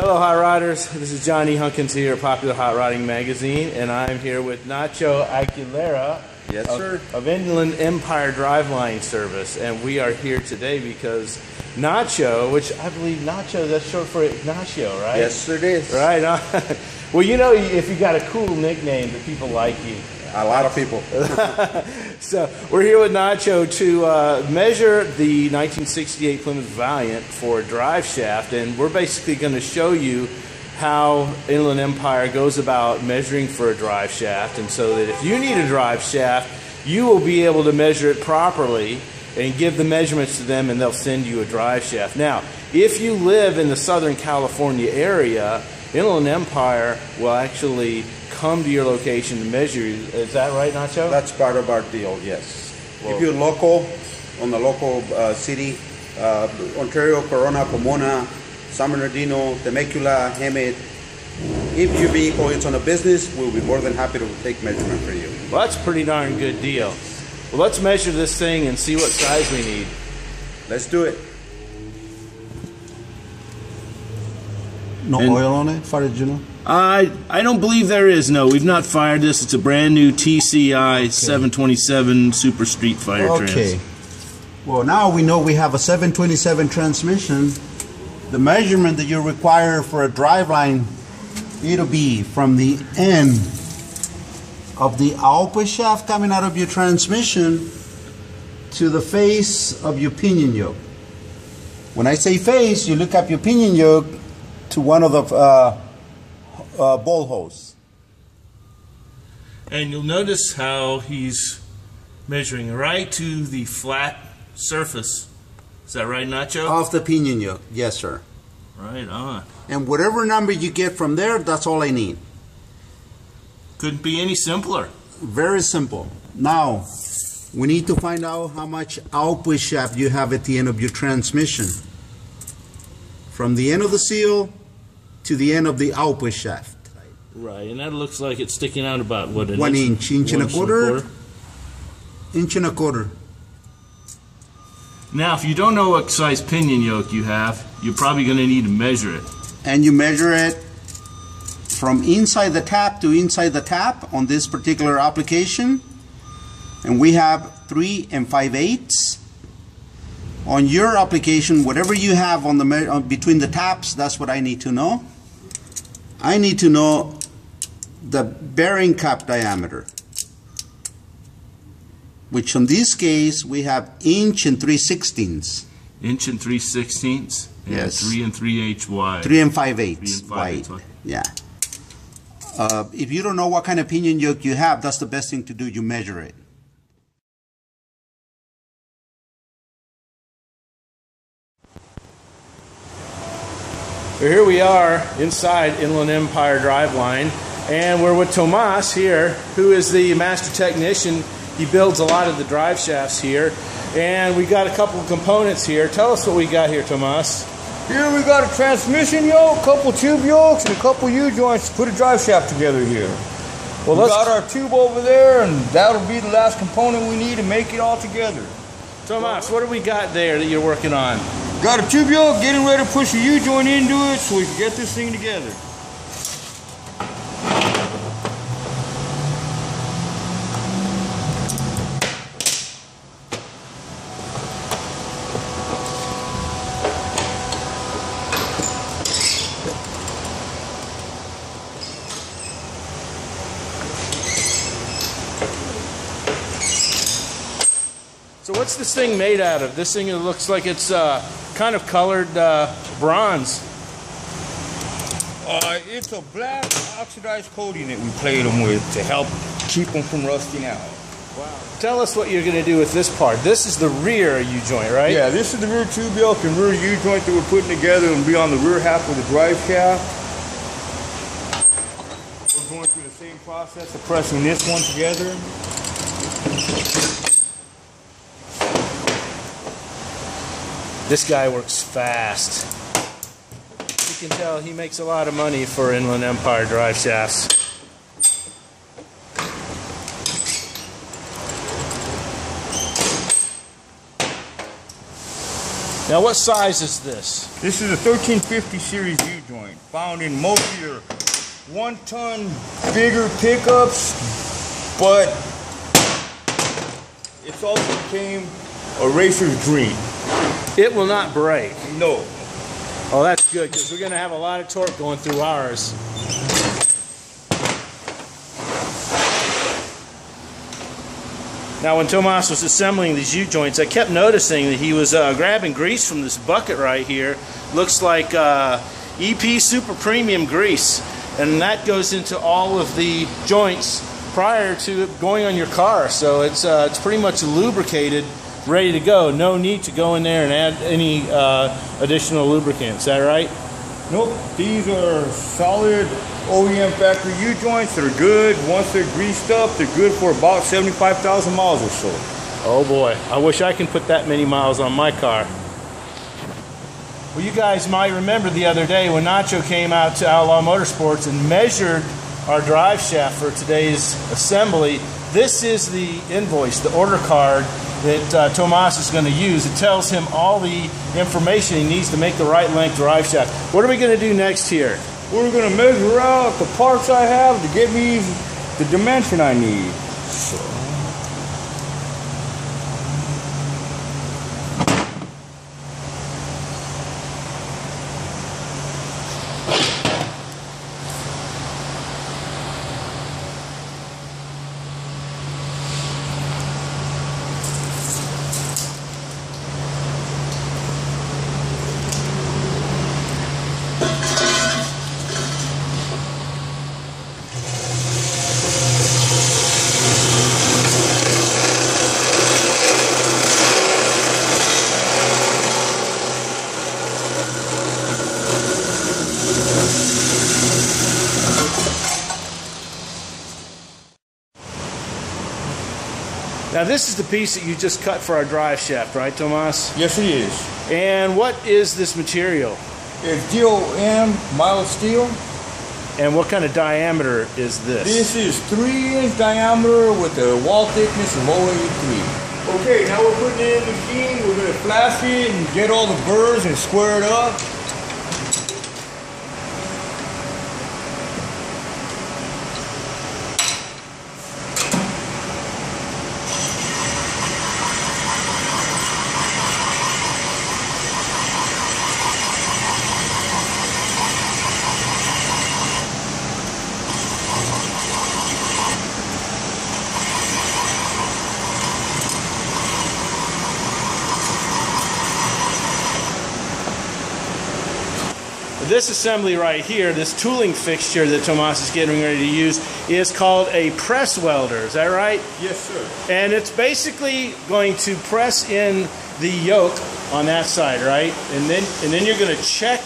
Hello, Hot Rodders. This is Johnny Hunkins here, Popular Hot Rodding Magazine, and I'm here with Nacho Aguilera Yes, of, sir. of Inland Empire Driveline Service, and we are here today because Nacho, which I believe Nacho, that's short for Ignacio, right? Yes, it is. Right. well, you know, if you got a cool nickname, that people like you. A lot of people. So we're here with Nacho to uh, measure the 1968 Plymouth Valiant for a drive shaft, and we're basically going to show you how Inland Empire goes about measuring for a drive shaft, and so that if you need a drive shaft, you will be able to measure it properly and give the measurements to them, and they'll send you a drive shaft. Now, if you live in the Southern California area, Inland Empire will actually come to your location to measure you. Is that right, Nacho? That's part of our deal, yes. If you're local, on the local uh, city, uh, Ontario, Corona, Pomona, San Bernardino, Temecula, Hemet, if your vehicle is on a business, we'll be more than happy to take measurement for you. Well, that's a pretty darn good deal. Well, let's measure this thing and see what size we need. Let's do it. No And- oil on it, far as you know? I I don't believe there is. No, we've not fired this. It's a brand new TCI 727 Super Street Fighter. Okay. Well, now we know we have a 727 transmission. The measurement that you require for a driveline, it'll be from the end of the output shaft coming out of your transmission to the face of your pinion yoke. When I say face, you look up your pinion yoke to one of the uh, uh, ball holes. And you'll notice how he's measuring right to the flat surface. Is that right, Nacho? Off the pinion yoke, yes, sir. Right on. And whatever number you get from there, that's all I need. Couldn't be any simpler. Very simple. Now, we need to find out how much output shaft you have at the end of your transmission. From the end of the seal to the end of the output shaft. Right, and that looks like it's sticking out about what an One inch, inch and a one quarter. Inch and a quarter. Now, if you don't know what size pinion yoke you have, you're probably going to need to measure it. And you measure it from inside the tap to inside the tap on this particular application. And we have three and five eighths. On your application, whatever you have on the me- uh, between the taps, that's what I need to know. I need to know the bearing cap diameter, which in this case we have inch and three sixteenths, Inch and three sixteenths. And Yes. Three and three eighths wide. three and five eighths Three and five wide. eighths wide. Yeah. Uh, if you don't know what kind of pinion yoke you have, that's the best thing to do. You measure it. Here we are inside Inland Empire Driveline, and we're with Tomas here, who is the master technician. He builds a lot of the drive shafts here, and we got a couple of components here. Tell us what we got here, Tomas. Here we got a transmission yoke, a couple tube yokes, and a couple U joints to put a drive shaft together here. Well, we got our tube over there, and that'll be the last component we need to make it all together. Tomas, what do we got there that you're working on? Got a tube yoke, getting ready to push a U joint into it so we can get this thing together. So, what's this thing made out of? This thing it looks like it's uh, kind of colored uh, bronze. Uh, it's a black oxidized coating that we played them with to help keep them from rusting out. Wow. Tell us what you're going to do with this part. This is the rear U joint, right? Yeah, this is the rear tube yoke and rear U joint that we're putting together and be on the rear half of the drive shaft. We're going through the same process of pressing this one together. This guy works fast. You can tell he makes a lot of money for Inland Empire drive shafts. Now, what size is this? This is a 1350 series U joint. found in most of your one-ton bigger pickups, but it's also became a racer's dream. It will not break. No. Oh, that's good because we're going to have a lot of torque going through ours. Now, when Tomas was assembling these U-joints, I kept noticing that he was uh, grabbing grease from this bucket right here. Looks like uh, EP Super Premium grease. And that goes into all of the joints prior to it going on your car. So it's, uh, it's pretty much lubricated, ready to go. No need to go in there and add any uh, additional lubricant. Is that right? Nope. These are solid OEM factory U-joints that are good. Once they're greased up, they're good for about 75,000 miles or so. Oh boy, I wish I can put that many miles on my car. Well, you guys might remember the other day when Nacho came out to Outlaw Motorsports and measured our drive shaft for today's assembly. This is the invoice, the order card that uh, Tomas is going to use. It tells him all the information he needs to make the right length drive shaft. What are we going to do next here? We're gonna measure out the parts I have to get me the dimension I need. So. Now this is the piece that you just cut for our drive shaft, right, Tomas? Yes, it is. And what is this material? It's DOM mild steel. And what kind of diameter is this? This is three inch diameter with a wall thickness of 083. Okay, now we're putting it in the machine. We're gonna flash it and get all the burrs and square it up. This assembly right here, this tooling fixture that Tomas is getting ready to use, is called a press welder. Is that right? Yes, sir. And it's basically going to press in the yoke on that side, right? And then and then you're going to check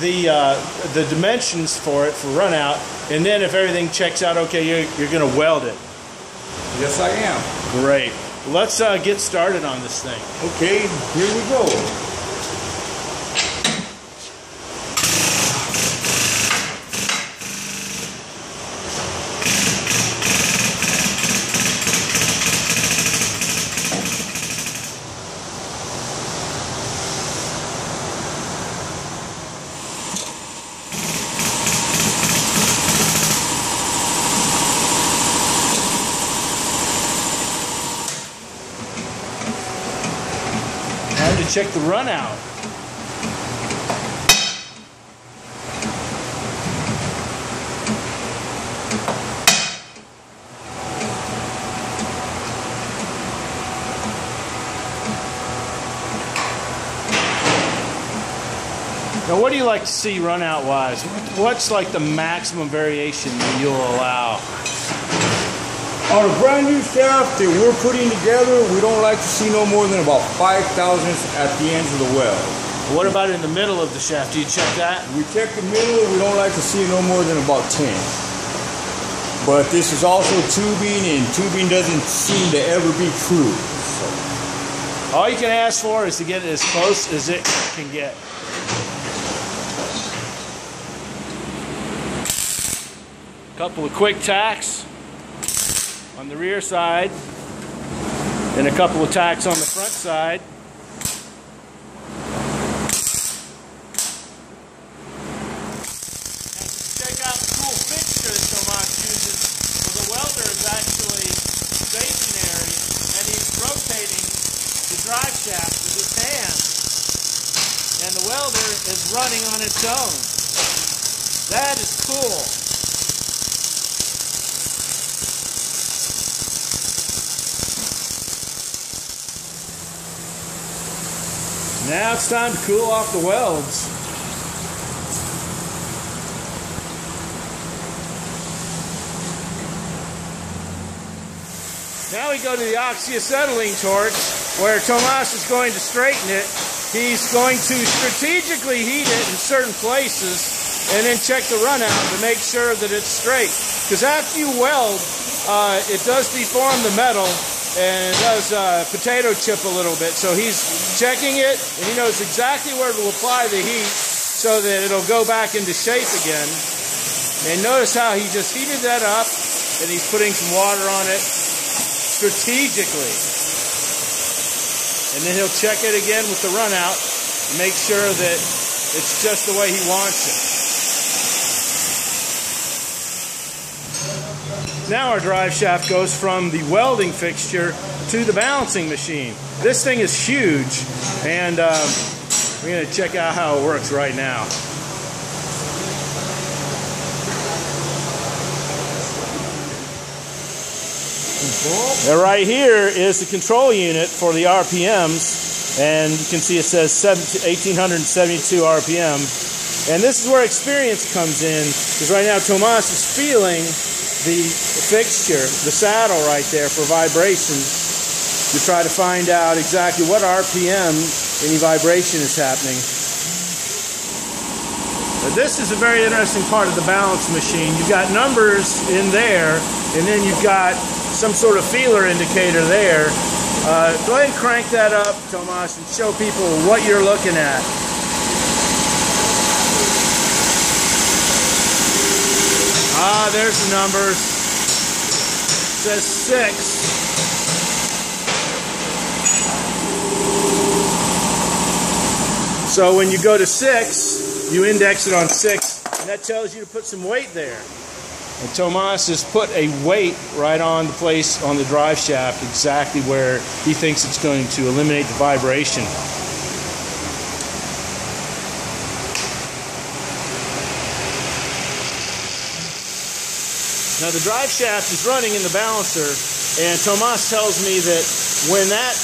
the uh, the dimensions for it for runout, and then if everything checks out okay, you're, you're going to weld it. Yes, I am. Great. Let's uh, get started on this thing. Okay, here we go. Check the run out. Now, what do you like to see run out wise? What's like the maximum variation that you'll allow? On a brand new shaft that we're putting together, we don't like to see no more than about five thousandths at the ends of the weld. What about in the middle of the shaft? Do you check that? We check the middle, we don't like to see no more than about 10. But this is also tubing, and tubing doesn't seem to ever be true. All you can ask for is to get it as close as it can get. Couple of quick tacks on the rear side and a couple of tacks on the front side. And check out the cool fixture that uses, the welder is actually stationary and he's rotating the drive shaft with his hand and the welder is running on its own. That is cool. Now it's time to cool off the welds. Now we go to the oxyacetylene torch where Tomas is going to straighten it. He's going to strategically heat it in certain places and then check the run out to make sure that it's straight. Because after you weld, uh, it does deform the metal and does uh, potato chip a little bit. So he's checking it, and he knows exactly where to apply the heat so that it'll go back into shape again. And notice how he just heated that up, and he's putting some water on it strategically. And then he'll check it again with the run out, make sure that it's just the way he wants it. Now our drive shaft goes from the welding fixture to the balancing machine. This thing is huge and um, we're going to check out how it works right now. Now right here is the control unit for the RPMs and you can see it says 1872 RPM and this is where experience comes in because right now Tomas is feeling the fixture, the saddle right there for vibration to try to find out exactly what RPM any vibration is happening. But this is a very interesting part of the balance machine. You've got numbers in there, and then you've got some sort of feeler indicator there. Uh, go ahead and crank that up, Tomas, and show people what you're looking at. Ah, there's the numbers. It says six. So when you go to six, you index it on six, and that tells you to put some weight there. And Tomas has put a weight right on the place on the drive shaft, exactly where he thinks it's going to eliminate the vibration. Now the drive shaft is running in the balancer, and Tomas tells me that when that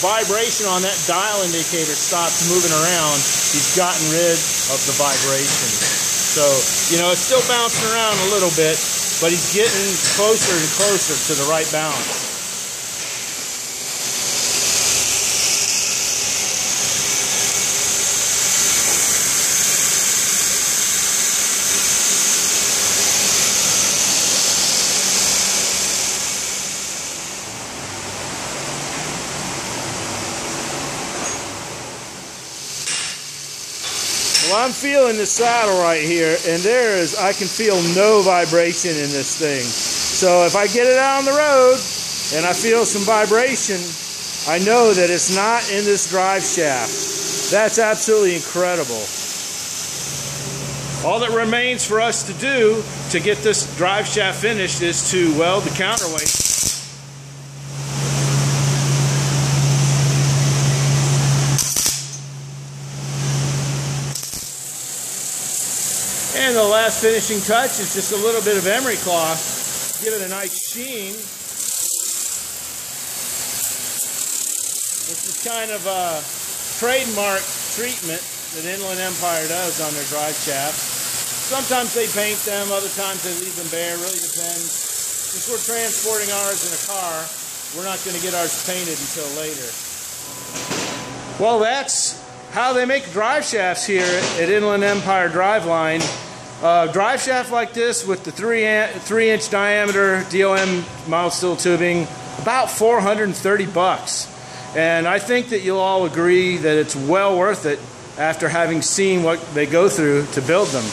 vibration on that dial indicator stops moving around, he's gotten rid of the vibration. So, you know, it's still bouncing around a little bit, but he's getting closer and closer to the right balance. Well, I'm feeling the saddle right here, and there is, I can feel no vibration in this thing. So if I get it out on the road and I feel some vibration, I know that it's not in this drive shaft. That's absolutely incredible. All that remains for us to do to get this drive shaft finished is to weld the counterweight And the last finishing touch is just a little bit of emery cloth. Give it a nice sheen. This is kind of a trademark treatment that Inland Empire does on their drive shafts. Sometimes they paint them, other times they leave them bare, really depends. Since we're transporting ours in a car, we're not going to get ours painted until later. Well, that's how they make drive shafts here at Inland Empire Driveline. Uh, drive shaft like this with the three, three inch diameter DOM mild steel tubing, about 430 bucks. And I think that you'll all agree that it's well worth it after having seen what they go through to build them.